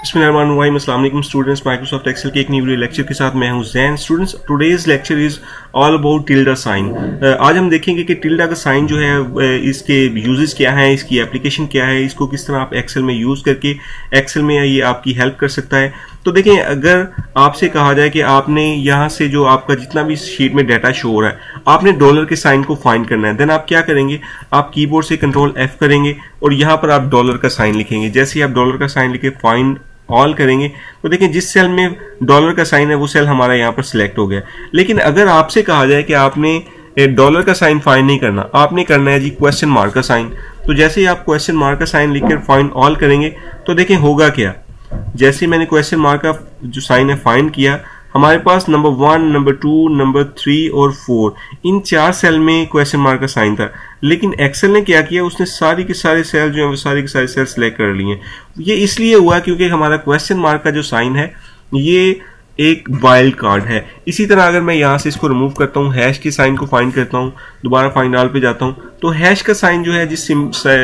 Assalamualaikum students Microsoft Excel के एक new lecture के साथ मैं हूँ Jain students today's lecture is all about tilde sign आज हम देखेंगे कि टिल्डा का साइन जो है इसके यूजेस क्या है, इसकी एप्लीकेशन क्या है, इसको किस तरह आप एक्सेल में यूज़ करके एक्सेल में ये आपकी हेल्प कर सकता है। तो देखें, अगर आपसे कहा जाए कि आपने यहाँ से जो आपका जितना भी शीट में डाटा शो हो रहा है, आपने डॉलर के साइन को फाइंड करना है। देन आप क्या करेंगे? आप कीबोर्ड से कंट्रोल एफ़ करेंगे और यहाँ पर आप डॉलर का साइन लिखेंगे। जैसे ही आप डॉलर का साइन लिखे फाइंड ऑल करेंगे तो देखें जिस सेल में डॉलर का साइन है, वो सेल हमारा यहाँ पर सिलेक्ट हो गया। लेकिन अगर आपसे कहा जाए कि आपने डॉलर का साइन फाइंड नहीं करना, आपने करना है जी क्वेश्चन मार्क का साइन तो जैसे ही आप क्वेश्चन मार्क का साइन लिखकर फाइंड ऑल करेंगे तो देखें होगा क्या? जैसे मैंने क्वेश्चन मार्क का जो साइन है फाइंड किया, हमारे पास number one number two number three और फोर इन चार सेल में क्वेश्चन मार्क का साइन था। लेकिन एक्सेल ने क्या किया? उसने सारी के सारे सेल जो है, वो सारी के सारे सेल सेलेक्ट कर लिए। ये इसलिए हुआ क्योंकि हमारा क्वेश्चन मार्क का जो साइन है, ये एक वाइल्ड कार्ड है। इसी तरह अगर मैं यहाँ से इसको रिमूव करता हूँ हैश के साइन को फाइंड करता हूँ, दोबारा फाइंड ऑल पे जाता हूँ तो हैश का साइन जो है, जिस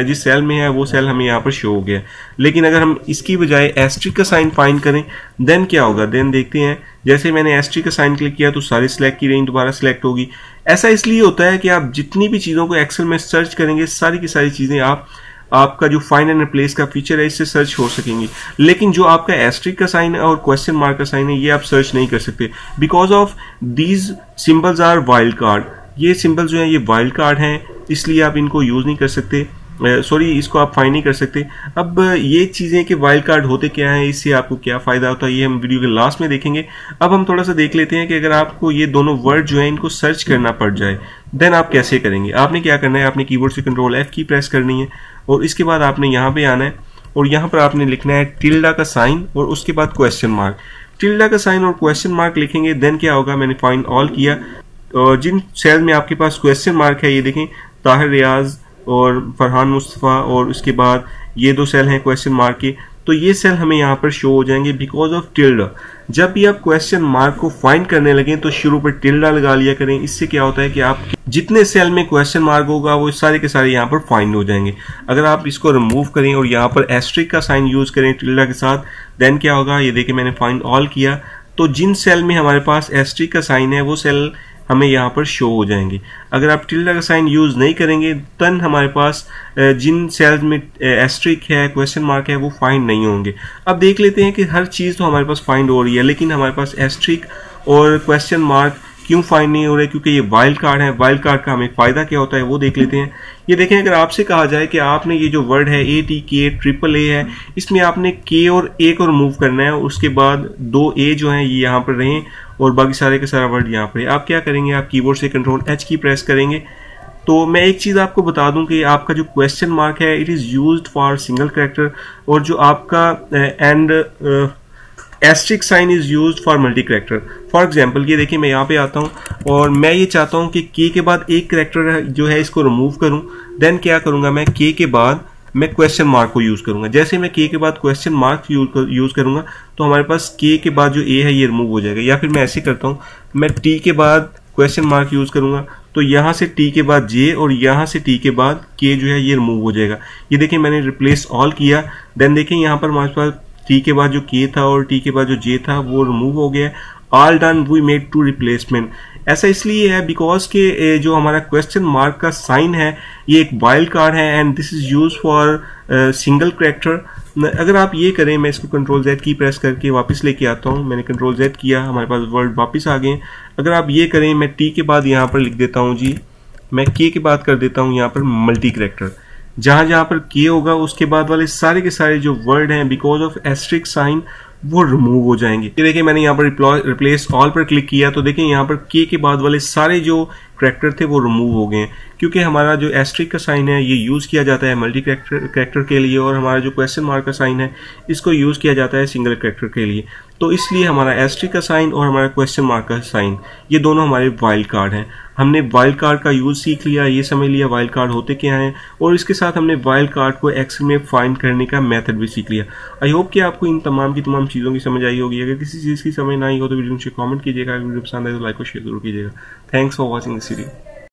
जिस सेल में है, वो सेल हमें यहाँ पर शो हो गया। लेकिन अगर हम इसकी बजाय एस्ट्रिक का साइन फाइंड करें देन क्या होगा? देन देखते हैं। जैसे मैंने एस्ट्रिक का साइन क्लिक किया तो सारी सिलेक्ट की रेंज दोबारा सिलेक्ट होगी। ऐसा इसलिए होता है कि आप जितनी भी चीज़ों को एक्सेल में सर्च करेंगे, सारी की सारी चीज़ें आप आपका जो फाइंड एंड रिप्लेस का फीचर है इससे सर्च हो सकेंगे। लेकिन जो आपका एस्ट्रिक का साइन है और क्वेश्चन मार्क का साइन है ये आप सर्च नहीं कर सकते। Because of these symbols are wild card ये सिंबल जो है ये वाइल्ड कार्ड हैं इसलिए आप इनको यूज़ नहीं कर सकते। सॉरी uh, इसको आप फाइन नहीं कर सकते। अब ये चीज़ें कि वाइल्ड कार्ड होते क्या है इससे आपको क्या फ़ायदा होता है ये हम वीडियो के लास्ट में देखेंगे। अब हम थोड़ा सा देख लेते हैं कि अगर आपको ये दोनों वर्ड जो है इनको सर्च करना पड़ जाए देन आप कैसे करेंगे? आपने क्या करना है? आपने कीबोर्ड से कंट्रोल एफ़ की प्रेस करनी है। और इसके बाद आपने यहाँ पे आना है, और यहाँ पर आपने लिखना है टिल्डा का साइन और उसके बाद क्वेश्चन मार्क टिल्डा का साइन और क्वेश्चन मार्क लिखेंगे देन क्या होगा? मैंने फाइंड ऑल किया। और जिन सेल में आपके पास क्वेश्चन मार्क है, ये देखें, ताहिर रियाज और फरहान मुस्तफ़ा, और उसके बाद ये दो सेल हैं क्वेश्चन मार्क के। तो ये सेल हमें यहाँ पर शो हो जाएँगे बिकॉज़ ऑफ़ टिल्डा जब भी आप क्वेश्चन मार्क को फाइंड करने लगे तो शुरू पर टिल्डा लगा लिया करें। इससे क्या होता है कि आप जितने सेल में क्वेश्चन मार्क होगा, वो सारे के सारे यहाँ पर फाइंड हो जाएँगे। अगर आप इसको रिमूव करें और यहाँ पर एस्ट्रिक का साइन यूज़ करें टिल्डा के साथ देन क्या होगा? ये देखिए मैंने फाइंड ऑल किया। तो जिन सेल में हमारे पास एस्ट्रिक का साइन है, वो सेल हमें यहाँ पर शो हो जाएँगे। अगर आप टिल्डा का साइन यूज़ नहीं करेंगे तन हमारे पास जिन सेल्स में एस्ट्रिक है क्वेश्चन मार्क है, वो फाइंड नहीं होंगे। अब देख लेते हैं कि हर चीज़ तो हमारे पास फाइंड हो रही है, लेकिन हमारे पास एस्ट्रिक और क्वेश्चन मार्क क्यों फाइंड नहीं हो रहे? क्योंकि ये वाइल्ड कार्ड है। वाइल्ड कार्ड का हमें फ़ायदा क्या होता है, वो देख लेते हैं। ये देखें, अगर आपसे कहा जाए कि आपने ये जो वर्ड है ए टी के ट्रिपल ए है, इसमें आपने के और ए को रिमूव करना है, उसके बाद दो ए जो है, ये यहाँ पर रहें। और बाकी सारे का सारा वर्ड यहाँ पर आप क्या करेंगे? आप कीबोर्ड से कंट्रोल एच की प्रेस करेंगे। तो मैं एक चीज़ आपको बता दूँ कि आपका जो क्वेश्चन मार्क है it is used for single character और जो आपका and asterisk sign is use for multi character for example ये देखिए, मैं यहाँ पे आता हूँ और मैं ये चाहता हूँ कि के के बाद एक करेक्टर जो है, इसको रिमूव करूँ। देन क्या करूँगा मैं? के के बाद मैं क्वेश्चन मार्क को यूज़ करूँगा। जैसे मैं के के बाद क्वेश्चन मार्क यूज़ करूँगा तो हमारे पास के के बाद जो ए है, ये रिमूव हो जाएगा। या फिर मैं ऐसे करता हूँ, मैं टी के बाद क्वेश्चन मार्क यूज़ करूँगा तो यहाँ से टी के बाद जे और यहाँ से टी के बाद के जो है, ये रिमूव हो जाएगा। ये देखिए, मैंने रिप्लेस ऑल किया। देन देखें यहाँ पर हमारे पास टी के बाद जो के था और टी के बाद जो जे था, वो रिमूव हो गया। All done we made two replacement ऐसा इसलिए है बिकॉज़ के जो हमारा क्वेश्चन मार्क का साइन है, ये एक वाइल्ड कार्ड है and this is use for single character अगर आप ये करें, मैं इसको कंट्रोल जेड की प्रेस करके वापस लेके आता हूँ। मैंने कंट्रोल जेड किया, हमारे पास वर्ड वापस आ गए। अगर आप ये करें, मैं टी के बाद यहाँ पर लिख देता हूँ जी। मैं के के बाद कर देता हूँ यहाँ पर मल्टी करेक्टर जहाँ जहाँ पर के होगा, उसके बाद वाले सारे के सारे जो वर्ड हैं बिकॉज़ ऑफ़ एस्ट्रिक साइन वो रिमूव हो जाएँगे। ये देखिए, मैंने यहाँ पर रिप्लेस ऑल पर क्लिक किया तो देखिए यहाँ पर के के बाद वाले सारे जो करेक्टर थे वो रिमूव हो गए क्योंकि हमारा जो एस्ट्रिक का साइन है, ये यूज़ किया जाता है मल्टी करेक्टर करेक्टर के लिए, और हमारा जो क्वेश्चन मार्क का साइन है, इसको यूज़ किया जाता है सिंगल करेक्टर के लिए। तो इसलिए हमारा एस्ट्रिक का साइन और हमारा क्वेश्चन मार्क का साइन ये दोनों हमारे वाइल्ड कार्ड हैं। हमने वाइल्ड कार्ड का यूज़ सीख लिया, ये समझ लिया वाइल्ड कार्ड होते क्या हैं, और इसके साथ हमने वाइल्ड कार्ड को एक्सेल में फाइंड करने का मेथड भी सीख लिया। आई होप कि आपको इन तमाम की तमाम चीज़ों की समझ आई होगी। अगर किसी चीज़ की समझ ना आई हो तो वीडियो मुझे कमेंट कीजिएगा। वीडियो पसंद आए तो लाइक और शेयर ज़रूर कीजिएगा। Thanks for watching this video